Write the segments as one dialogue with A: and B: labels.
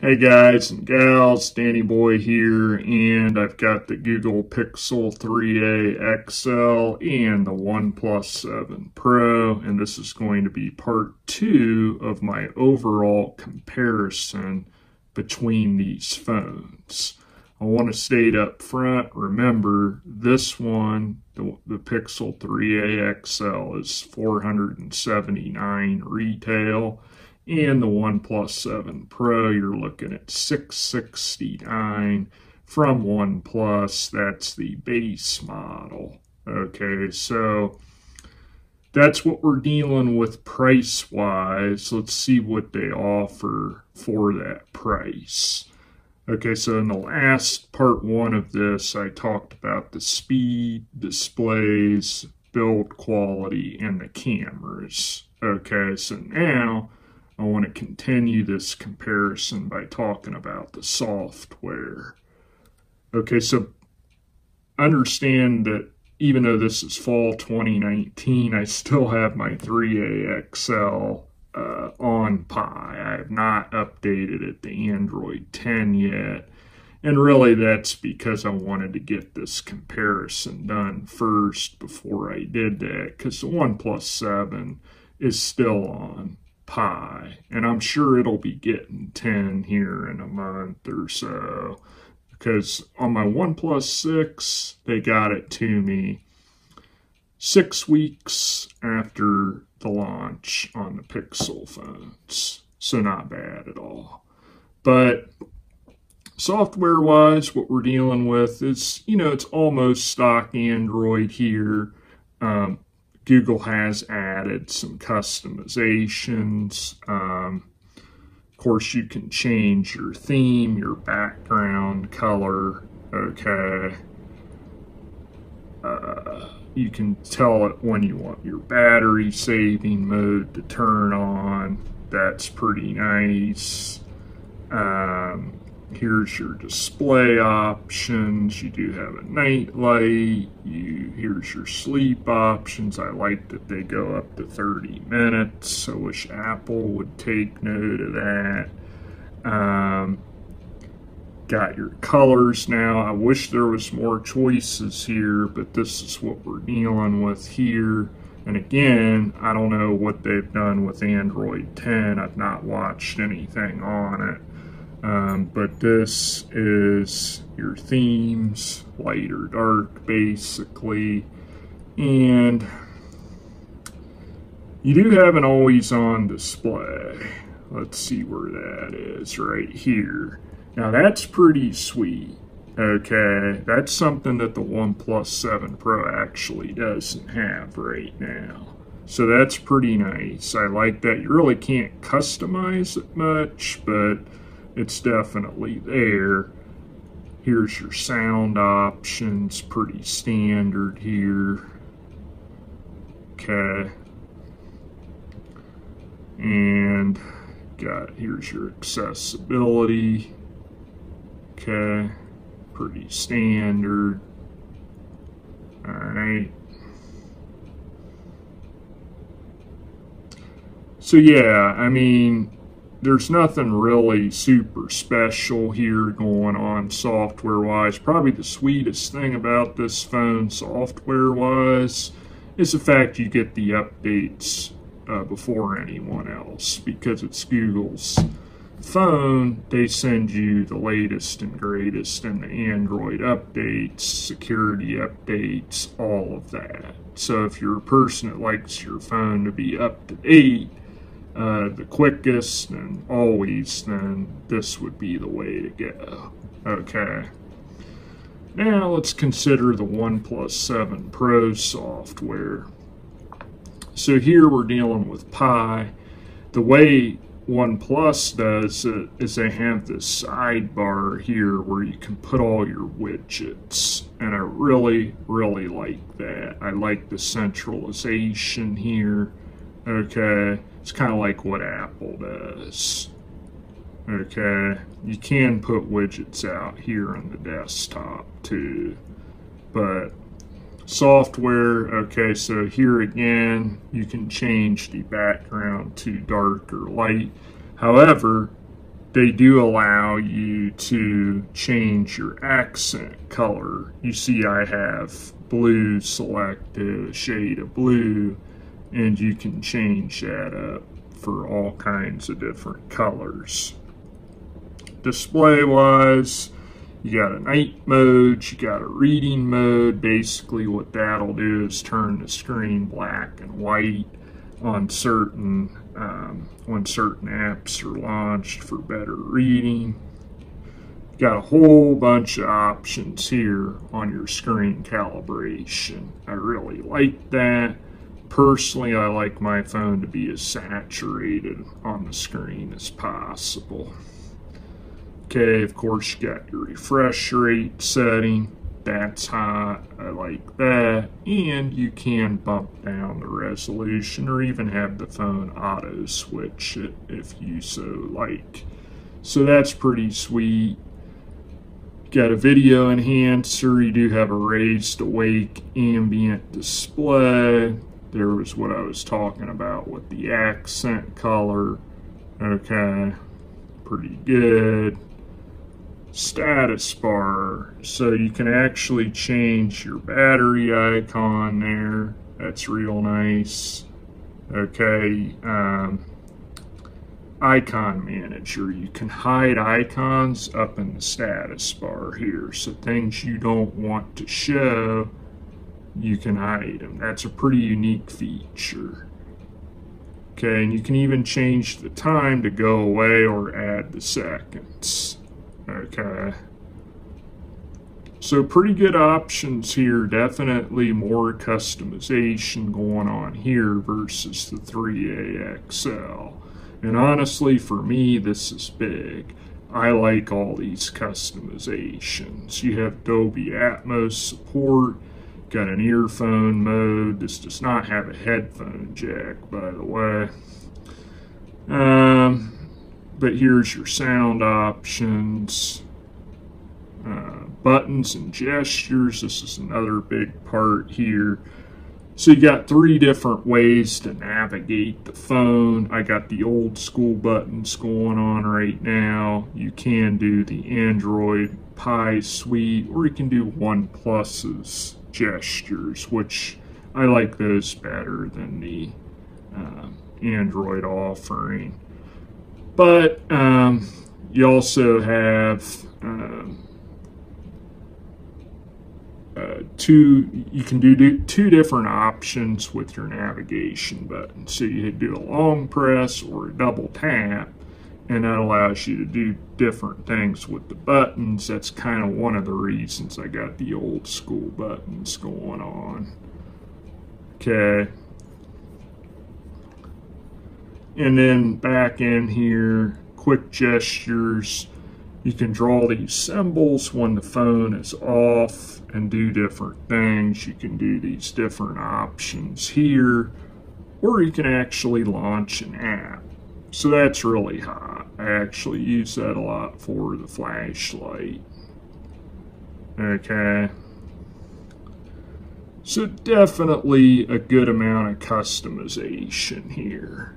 A: Hey guys and gals, Danny Boy here, and I've got the Google Pixel 3a XL and the OnePlus 7 Pro, and this is going to be part two of my overall comparison between these phones. I want to state up front, remember this one, the, the Pixel 3a XL is 479 retail and the OnePlus 7 Pro, you're looking at 669 from OnePlus. That's the base model. Okay, so that's what we're dealing with price wise. Let's see what they offer for that price. Okay, so in the last part one of this, I talked about the speed, displays, build quality, and the cameras. Okay, so now I want to continue this comparison by talking about the software. Okay, so understand that even though this is fall 2019, I still have my 3AXL uh, on Pie. I have not updated it to Android 10 yet. And really, that's because I wanted to get this comparison done first before I did that, because the OnePlus 7 is still on Pie, and I'm sure it'll be getting 10 here in a month or so. Because on my OnePlus 6, they got it to me six weeks after the launch on the Pixel phones. So not bad at all. But software wise, what we're dealing with is, you know, it's almost stock Android here. Um, Google has added some customizations. Um, of course, you can change your theme, your background color. Okay. Uh, you can tell it when you want your battery saving mode to turn on. That's pretty nice. Um, here's your display options. You do have a night light. You here's your sleep options. I like that they go up to 30 minutes. I wish Apple would take note of that. Um, got your colors now. I wish there was more choices here, but this is what we're dealing with here. And again, I don't know what they've done with Android 10. I've not watched anything on it. Um, but this is your themes, light or dark, basically. And you do have an always on display. Let's see where that is, right here. Now that's pretty sweet. Okay, that's something that the OnePlus 7 Pro actually doesn't have right now. So that's pretty nice. I like that. You really can't customize it much, but it's definitely there. Here's your sound options, pretty standard here. Okay. And got, here's your accessibility. Okay. Pretty standard. Alright. So yeah, I mean, there's nothing really super special here going on software wise. Probably the sweetest thing about this phone software wise is the fact you get the updates uh, before anyone else because it's Google's phone. They send you the latest and greatest and the Android updates, security updates, all of that. So if you're a person that likes your phone to be up to date, uh, the quickest and always, then this would be the way to go. Okay. Now let's consider the OnePlus 7 Pro software. So here we're dealing with Pie. The way OnePlus does it is they have this sidebar here where you can put all your widgets. And I really, really like that. I like the centralization here. Okay. It's kind of like what Apple does. Okay, you can put widgets out here on the desktop too, but software, okay, so here again, you can change the background to dark or light. However, they do allow you to change your accent color. You see I have blue selected, a shade of blue, and you can change that up for all kinds of different colors. Display wise, you got a night mode, you got a reading mode. Basically what that'll do is turn the screen black and white on certain um, when certain apps are launched for better reading. Got a whole bunch of options here on your screen calibration. I really like that. Personally, I like my phone to be as saturated on the screen as possible. Okay, of course, you got your refresh rate setting. That's hot. I like that. And you can bump down the resolution or even have the phone auto switch it if you so like. So that's pretty sweet. Got a video enhancer. You do have a raised awake ambient display. There was what I was talking about with the accent color. Okay, pretty good. Status bar. So you can actually change your battery icon there. That's real nice. Okay um, icon manager. You can hide icons up in the status bar here. So things you don't want to show you can hide them that's a pretty unique feature okay and you can even change the time to go away or add the seconds Okay. So pretty good options here. Definitely more customization going on here versus the 3A XL. And honestly, for me, this is big. I like all these customizations. You have Dolby Atmos support, got an earphone mode. This does not have a headphone jack, by the way. Um, but here's your sound options, uh, buttons and gestures. This is another big part here. So you got three different ways to navigate the phone. I got the old school buttons going on right now. You can do the Android Pie suite, or you can do OnePlus's gestures, which I like those better than the uh, Android offering. But um, you also have um, uh, two, you can do, two different options with your navigation button. So you do a long press or a double tap, and that allows you to do different things with the buttons. That's kind of one of the reasons I got the old school buttons going on. Okay. And then back in here, quick gestures. You can draw these symbols when the phone is off and do different things. You can do these different options here, or you can actually launch an app. So that's really high. I actually use that a lot for the flashlight. Okay. So definitely a good amount of customization here.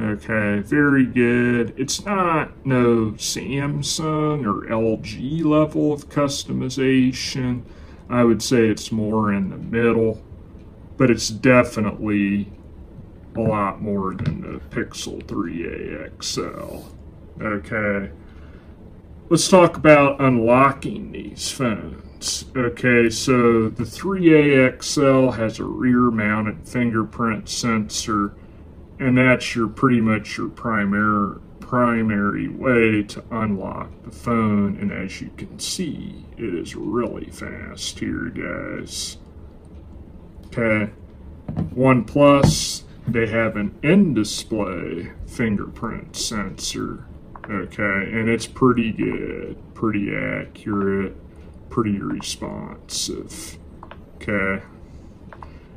A: Okay, very good. It's not no Samsung or LG level of customization. I would say it's more in the middle, but it's definitely a lot more than the Pixel 3a XL. Okay, let's talk about unlocking these phones. Okay, so the 3a XL has a rear mounted fingerprint sensor and that's your pretty much your primary primary way to unlock the phone and as you can see it is really fast here guys okay OnePlus they have an in-display fingerprint sensor okay and it's pretty good pretty accurate pretty responsive okay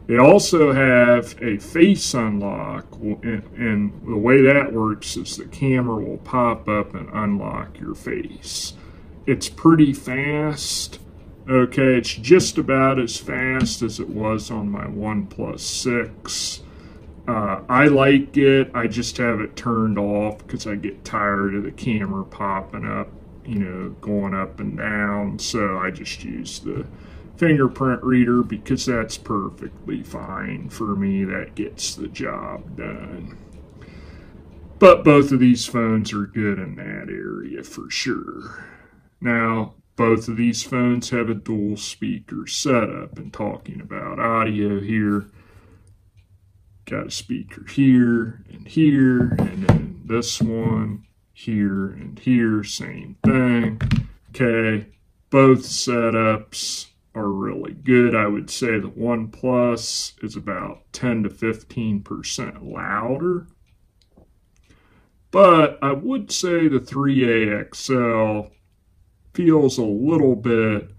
A: they also have a face unlock, and, the way that works is the camera will pop up and unlock your face. It's pretty fast. Okay, it's just about as fast as it was on my OnePlus 6. Uh, I like it. I just have it turned off because I get tired of the camera popping up, you know, going up and down. So I just use the fingerprint reader because that's perfectly fine for me. That gets the job done. But both of these phones are good in that area for sure. Now, both of these phones have a dual speaker setup and talking about audio here got a speaker here and here, and then this one here and here, same thing. Okay, both setups are really good. I would say the OnePlus is about 10 to 15% louder. But I would say the 3A XL feels a little bit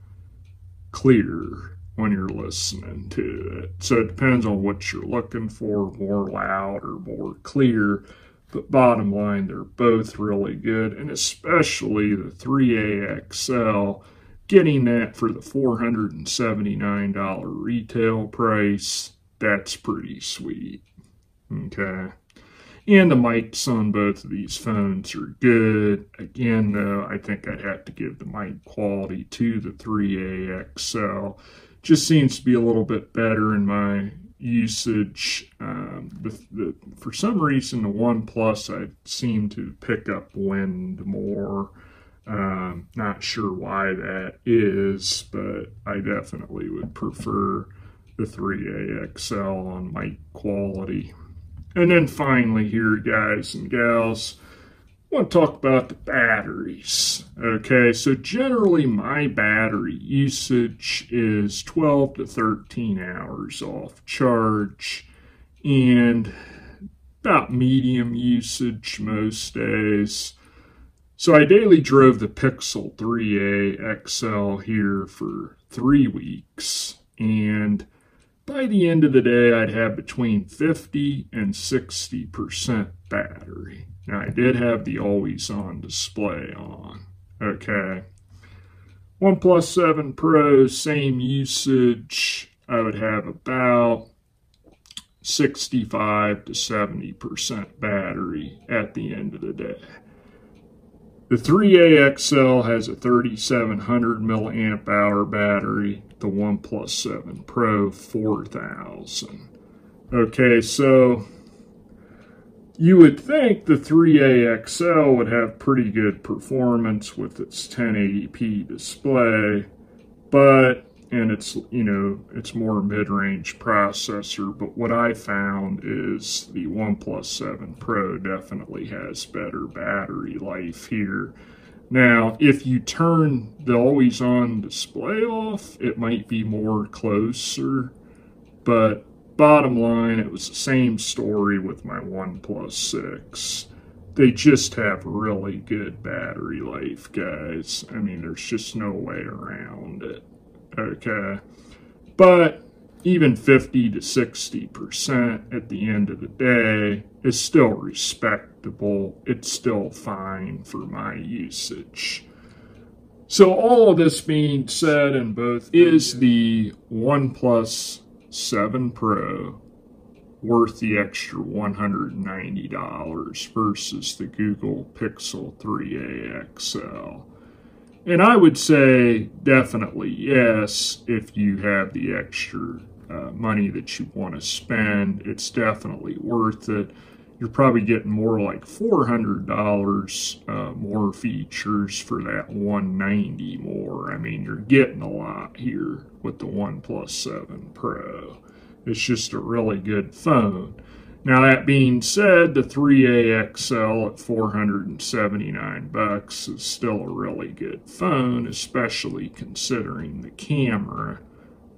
A: clearer when you're listening to it. So it depends on what you're looking for, more loud or more clear. But bottom line, they're both really good, and especially the 3A XL, getting that for the $479 retail price, that's pretty sweet. Okay. And the mics on both of these phones are good. Again, though, I think I'd have to give the mic quality to the 3A XL just seems to be a little bit better in my usage. Um, the, the, for some reason, the OnePlus I seem to pick up wind more. Um, not sure why that is, but I definitely would prefer the 3A XL on mic quality. And then finally here, guys and gals, I want to talk about the batteries. Okay, so generally my battery usage is 12 to 13 hours off charge and about medium usage most days. So I daily drove the Pixel 3a XL here for three weeks and by the end of the day I'd have between 50 and 60% battery. Now, I did have the always on display on. Okay. OnePlus 7 Pro, same usage. I would have about 65 to 70% battery at the end of the day. The 3A XL has a 3700 milliamp hour battery. The OnePlus 7 Pro 4000. Okay, so you would think the 3A XL would have pretty good performance with its 1080p display, but, and it's, you know, it's more mid-range processor, but what I found is the OnePlus 7 Pro definitely has better battery life here. Now, if you turn the always-on display off, it might be more closer, but bottom line, it was the same story with my OnePlus 6. They just have really good battery life, guys. I mean, there's just no way around it. Okay. But even 50 to 60% at the end of the day is still respectable. It's still fine for my usage. So all of this being said in both is the OnePlus 7 Pro worth the extra $190 versus the Google Pixel 3a XL? And I would say definitely yes, if you have the extra uh, money that you want to spend, it's definitely worth it. You're probably getting more like $400 uh, more features for that 190 more. I mean, you're getting a lot here with the OnePlus 7 Pro. It's just a really good phone. Now that being said, the 3A XL at 479 bucks is still a really good phone, especially considering the camera.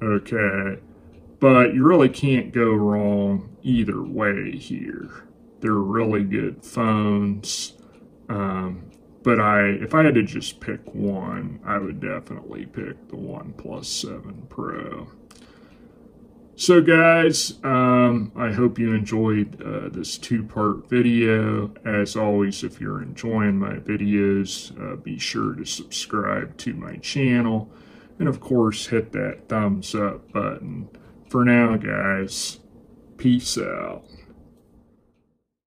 A: Okay, but you really can't go wrong either way here. They're really good phones. Um, but I, if I had to just pick one, I would definitely pick the OnePlus 7 Pro. So guys, um, I hope you enjoyed uh, this two-part video. As always, if you're enjoying my videos, uh, be sure to subscribe to my channel. And of course, hit that thumbs up button. For now, guys, peace out.